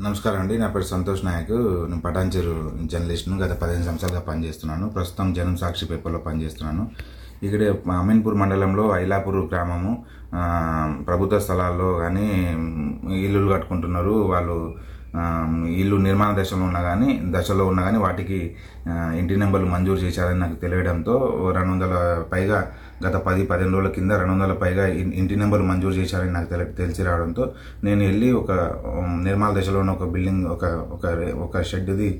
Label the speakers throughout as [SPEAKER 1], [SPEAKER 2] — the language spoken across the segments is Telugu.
[SPEAKER 1] నమస్కారం అండి. నా పేరు సంతోష్ నాయక్. నేను పటాన్చెరు జర్నలిస్ట్ను గత పదిహేను సంవత్సరాలుగా పనిచేస్తున్నాను. ప్రస్తుతం జనం సాక్షి పేపర్లో పనిచేస్తున్నాను. ఇక్కడ అమీన్పూర్ మండలంలో ఐలాపూర్ గ్రామము ప్రభుత్వ స్థలాల్లో కానీ ఇల్లులు కట్టుకుంటున్నారు. వాళ్ళు ఇల్లు నిర్మాణ దశలో ఉన్నా కానీ దశలో ఉన్నా కానీ వాటికి ఇంటి నెంబర్లు మంజూరు చేశారని నాకు తెలియడంతో రెండు వందల పైగా గత పది పదిహేను రోజుల కింద రెండు వందల పైగా ఇంటి నెంబర్లు మంజూరు చేశారని నాకు తెలి తెలిసి రావడంతో నేను వెళ్ళి ఒక నిర్మాణ దశలో ఉన్న ఒక బిల్డింగ్ ఒక ఒక ఒక షెడ్ది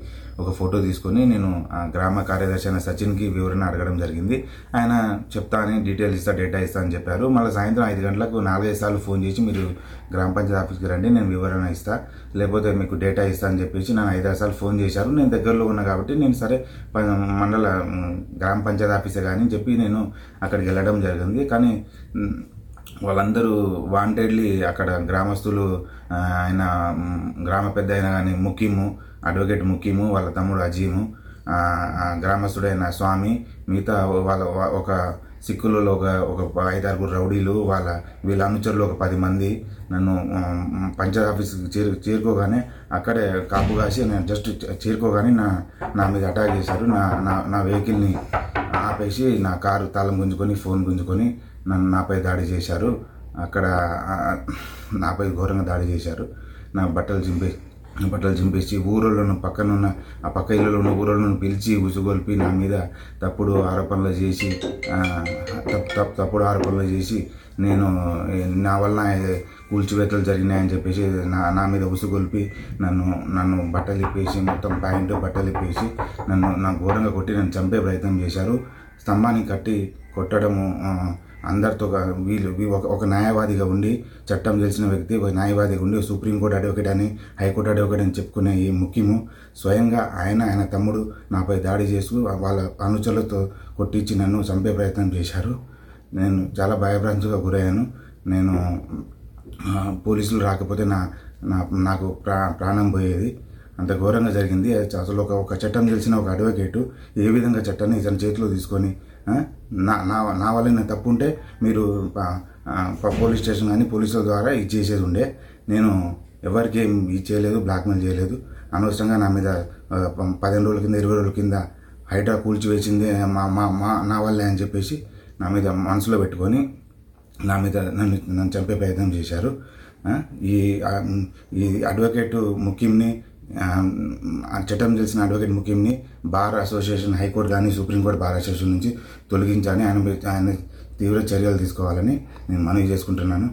[SPEAKER 1] ఒక ఫోటో తీసుకొని నేను ఆ గ్రామ కార్యదర్శి అయిన సచిన్కి వివరణ అడగడం జరిగింది. ఆయన చెప్తా అని డీటెయిల్స్ ఇస్తా డేటా ఇస్తా అని చెప్పారు. మళ్ళీ సాయంత్రం ఐదు గంటలకు నాలుగైదు సార్లు ఫోన్ చేసి మీరు గ్రామ పంచాయతీ ఆఫీస్కి రండి నేను వివరణ ఇస్తా. లేకపోతే మీకు డేటా ఇస్తా అని చెప్పేసి నన్ను ఐదారు సార్లు ఫోన్ చేశారు. నేను దగ్గరలో ఉన్నా కాబట్టి నేను సరే ప- మండల గ్రామ పంచాయతీ ఆఫీసే కానీ అని చెప్పి నేను అక్కడికి వెళ్ళడం జరిగింది. కానీ వాళ్ళందరూ వాంటెడ్లీ అక్కడ గ్రామస్తులు ఆయన గ్రామ పెద్ద అయిన కానీ ముఖ్యము అడ్వకేట్ ముఖ్యము వాళ్ళ తమ్ముడు అజీము గ్రామస్తుడైన స్వామి మిగతా వాళ్ళ ఒక సిక్కులలో ఒక ఒక ఐదారుగురు రౌడీలు వాళ్ళ వీళ్ళ అనుచరులు ఒక పది మంది నన్ను పంచాయత్ ఆఫీస్కి చేరు చేరుకోగానే అక్కడే కాపు కాసి నేను జస్ట్ చేరుకోగానే నా నా మీద అటాక్ చేశారు. నా నా నా వెహికల్ని ఆపేసి నా కారు తాళం గుంజుకొని ఫోన్ గుంజుకొని నన్ను నాపై దాడి చేశారు. అక్కడ నాపై ఘోరంగా దాడి చేశారు. నా బట్టలు చింపేసి బట్టలు చింపేసి ఊరోళ్ళను పక్కన ఉన్న ఆ పక్క ఇళ్ళలో ఉన్న ఊరలను పిలిచి ఉసుగొల్పి నా మీద తప్పుడు ఆరోపణలు చేసి తప్పు తప్పు తప్పుడు ఆరోపణలు చేసి నేను నా వలన కూల్చివేతలు జరిగినాయని చెప్పేసి నా నా మీద ఉసుగొల్పి నన్ను నన్ను బట్టలు ఇప్పేసి మొత్తం ప్యాంటు బట్టలు ఇప్పేసి నన్ను నా ఘోరంగా కొట్టి నన్ను చంపే ప్రయత్నం చేశారు. స్తంభానికి కట్టి కొట్టడము అందరితో వీళ్ళు ఒక ఒక న్యాయవాదిగా ఉండి చట్టం తెలిసిన వ్యక్తి ఒక న్యాయవాదిగా ఉండి సుప్రీంకోర్టు అడ్వకేట్ అని హైకోర్టు అడ్వకేట్ అని చెప్పుకునే ఈ ముఖ్యము. స్వయంగా ఆయన ఆయన తమ్ముడు నాపై దాడి చేస్తూ వాళ్ళ అనుచరులతో కొట్టించి నన్ను చంపే ప్రయత్నం చేశారు. నేను చాలా భయభ్రాంతిగా గురయ్యాను. నేను పోలీసులు రాకపోతే నా నా నాకు ప్రా ప్రాణం పోయేది. అంత ఘోరంగా జరిగింది. అది అసలు ఒక ఒక చట్టం తెలిసిన ఒక అడ్వకేటు ఏ విధంగా చట్టాన్ని ఇతని చేతిలో తీసుకొని నా నా నా వల్ల నేను తప్పు ఉంటే మీరు పోలీస్ స్టేషన్ కానీ పోలీసుల ద్వారా ఇది చేసేది ఉండే. నేను ఎవరికి ఇది చేయలేదు బ్లాక్మెయిల్ చేయలేదు. అనవసరంగా నా మీద ప- పదిహేను రోజుల కింద ఇరవై రోజుల కింద హైడ్రా కూల్చివేసింది మా మా మా నా వల్లే అని చెప్పేసి నా మీద మనసులో పెట్టుకొని నా మీద నన్ను నన్ను చంపే ప్రయత్నం చేశారు. ఈ ఈ అడ్వకేటు ముఖ్యంని చట్టం చేసిన అడ్వకేట్ ముఖ్యంని బార్ అసోసియేషన్ హైకోర్టు కానీ సుప్రీంకోర్టు బార్ అసోసియేషన్ నుంచి తొలగించాలని ఆయన ఆయన తీవ్ర చర్యలు తీసుకోవాలని నేను మనవి చేసుకుంటున్నాను.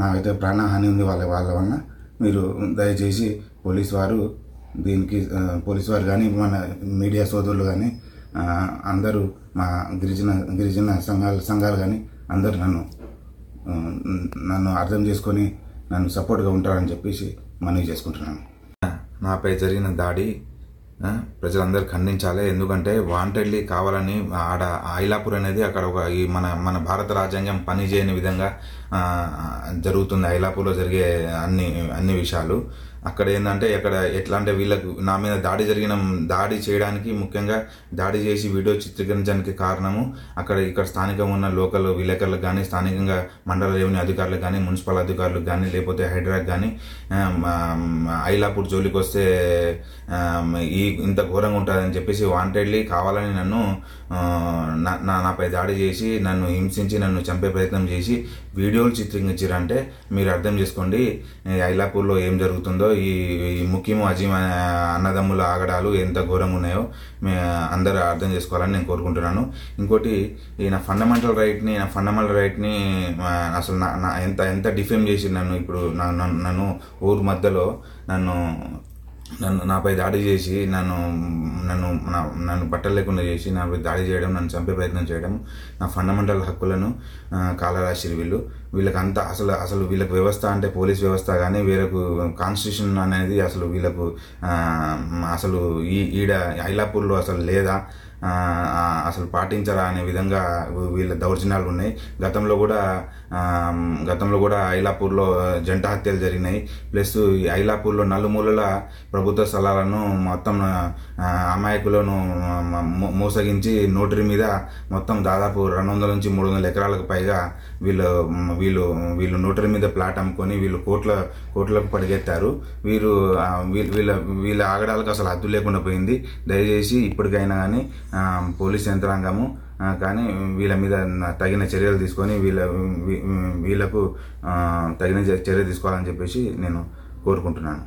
[SPEAKER 1] నాకైతే ప్రాణహాని ఉంది వాళ్ళ వాళ్ళ వలన. మీరు దయచేసి పోలీస్ వారు దీనికి పోలీస్ వారు కానీ మన మీడియా సోదరులు కానీ అందరూ మా గిరిజన గిరిజన సంఘాలు సంఘాలు కానీ అందరూ నన్ను నన్ను అర్థం చేసుకొని నన్ను సపోర్ట్గా ఉంటారని చెప్పేసి మనవి చేసుకుంటున్నాను. నాపై జరిగిన దాడి ఆ, ప్రజలందరూ ఖండించాలి. ఎందుకంటే వాంటెడ్లీ కావాలని ఆడ ఆయిలాపూర్ అనేది అక్కడ ఒక ఈ మన మన భారత రాజ్యాంగం పనిచేయని విధంగా జరుగుతుంది ఐలాపూర్లో జరిగే అన్ని అన్ని విషయాలు. అక్కడ ఏంటంటే అక్కడ ఎట్లా అంటే వీళ్ళకు నా మీద దాడి జరిగిన దాడి చేయడానికి ముఖ్యంగా దాడి చేసి వీడియో చిత్రీకరించడానికి కారణము అక్కడ ఇక్కడ స్థానికంగా ఉన్న లోకల్ విలేకరులకు కానీ స్థానికంగా మండల రెవెన్యూ అధికారులకు కానీ మున్సిపల్ అధికారులకు కానీ లేకపోతే హైడ్రాక్ కానీ ఐలాపూర్ జోలికి వస్తే ఈ ఇంత ఘోరంగా ఉంటుందని చెప్పేసి వాంటెడ్లీ కావాలని నన్ను నా- నా నాపై దాడి చేసి నన్ను హింసించి నన్ను చంపే ప్రయత్నం చేసి వీడియో వీడియోలు అంటే మీరు అర్థం చేసుకోండి. ఐలాపూర్లో ఏం జరుగుతుందో ఈ ముఖ్యము అజీమ అన్నదమ్ముల ఆగడాలు ఎంత ఘోరంగా ఉన్నాయో అందరూ అర్థం చేసుకోవాలని నేను కోరుకుంటున్నాను. ఇంకోటి ఈ నా ఫండమెంటల్ రైట్ని నా ఫండమెంటల్ రైట్ని అసలు నా నా ఎంత ఎంత డిఫేమ్ చేసి నన్ను ఇప్పుడు నా- నన్ను నన్ను ఊరు మధ్యలో నన్ను నన్ను నాపై దాడి చేసి నన్ను నన్ను నా నన్ను బట్టలు లేకుండా చేసి నాపై దాడి చేయడం నన్ను చంపే ప్రయత్నం చేయడం నా ఫండమెంటల్ హక్కులను కాలరాశిరు వీళ్ళు. వీళ్ళకి అంత అసలు అసలు వీళ్ళకి వ్యవస్థ అంటే పోలీస్ వ్యవస్థ కానీ వీళ్ళకు కాన్స్టిట్యూషన్ అనేది అసలు వీళ్ళకు అసలు ఈ ఈడ ఐలాపూర్లో అసలు లేదా అసలు పాటించరా అనే విధంగా వీళ్ళ దౌర్జన్యాలు ఉన్నాయి. గతంలో కూడా గతంలో కూడా ఐలాపూర్లో జంట హత్యలు జరిగినాయి. ప్లస్ ఈ ఐలాపూర్లో నలుమూలల ప్రభుత్వ స్థలాలను మొత్తం అమాయకులను మోసగించి నోటరీ మీద మొత్తం దాదాపు రెండు వందల నుంచి మూడు వందల ఎకరాలకు పైగా వీళ్ళు వీళ్ళు వీళ్ళు నోటరీ మీద ప్లాట్ అమ్ముకొని వీళ్ళు కోట్ల కోట్లకు పడిగెత్తారు వీరు వీళ్ళ వీళ్ళ వీళ్ళ ఆగడాలకు అసలు హద్దు లేకుండా పోయింది. దయచేసి ఇప్పటికైనా కానీ పోలీస్ యంత్రాంగము కానీ వీళ్ళ మీద తగిన చర్యలు తీసుకొని వీళ్ళ వీళ్ళకు తగిన చర్య తీసుకోవాలని చెప్పేసి నేను కోరుకుంటున్నాను.